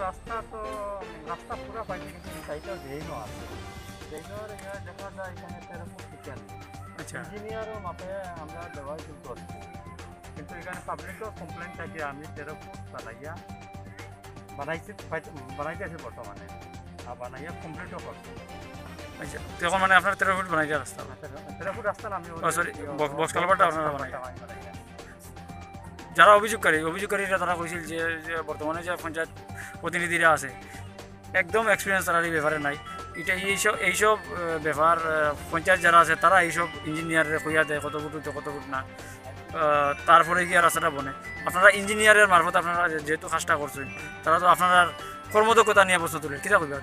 রাস্তা তো রাস্তা পুরো পাইছে কিন্তু সাইডে ড্রেনও আছে ড্রেনের দেখা যায় এখানে তেরো ফুট আচ্ছা। ইঞ্জিনিয়ারও মাপে আমরা কিন্তু কিন্তু এখানে পাবলিকও কমপ্লেন থাকে আমি তেরো ফুট বানাইয়া বানাইছি বানাইতে আছে বর্তমানে আর বানাইয়া কমপ্লিটও করছি আচ্ছা তখন মানে আপনার তেরো ফুট বানাই রাস্তা তেরো ফুট রাস্তা আমি ও, sorry, box- box culvert টা আপনারা বানাইয়া? যারা অভিযোগকারী, অভিযোগকারীরা তারা কৈছিল যে বর্তমানে যে পঞ্চায়েত প্রতিনিধিরা আছে, একদম এক্সপিরিয়েন্স তারা এই ব্যাপারে নাই। এটা এইসব এইসব ব্যাপার পঞ্চায়েত যারা আছে, তারা এইসব ইঞ্জিনিয়ারের কইয়া দেয়, কত ফুট কত ফুট না। তারপরে গিয়ে রাস্তাটা বনে। আপনারা ইঞ্জিনিয়ারের মারফত আপনারা যেহেতু কাজটা করছেন, তারা তো আপনার কর্মদক্ষতা নিয়ে প্রশ্ন তুলে। কিতা করবে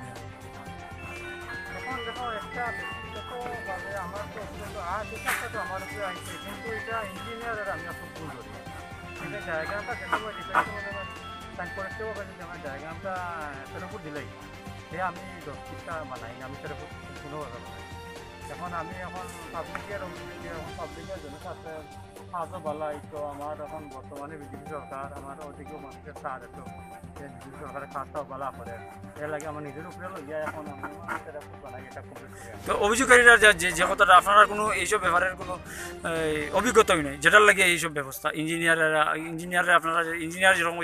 আমার তো কিন্তু এটা ইঞ্জিনিয়ারের আমি ভুল করি কিন্তু ডায়াগ্রামটা যেভাবে ডিজাইন করে আমার জায়গা। আমরা সেরকম দিলেই সে আমি দশ ফুটটা বানাই, আমি সেরকম কোনোভাবে বানাই এখন আমি এখন পাবলিকের পাবলিকের জন্য সাথে বালাই তো আমার এখন বর্তমানে বিজেপি সরকার আমার মানুষের এত বিজেপি সরকারের বলা করে এর লাগে আমার নিজের উপরে লইয়া এখন। তো অভিযোগকারীরা যে- যে কথাটা আপনারা কোনো এইসব ব্যাপারের কোনো অভিজ্ঞতাই নেই। যেটার লাগে এইসব ব্যবস্থা। ইঞ্জিনিয়াররা ইঞ্জিনিয়াররা আপনারা ইঞ্জিনিয়ার যেরকম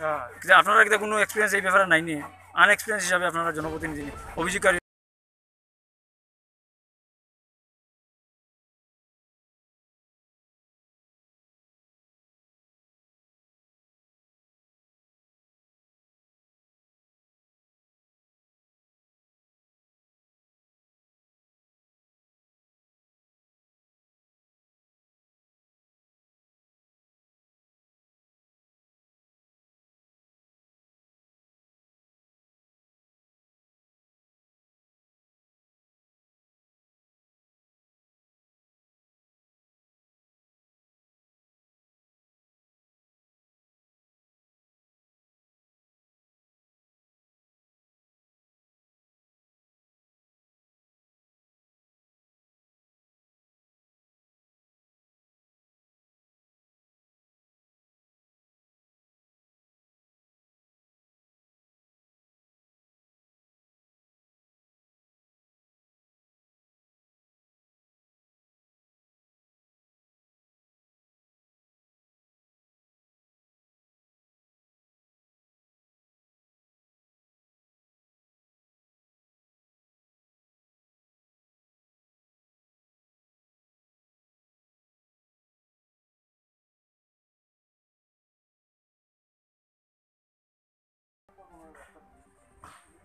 হ্যাঁ। আপনারা কিন্তু কোনো এক্সপিরিয়েন্স এই ব্যাপারে নাই নি? আনএক্সপিরিয়েন্স হিসাবে আপনারা জনপ্রতিনিধি অভিযোগকারী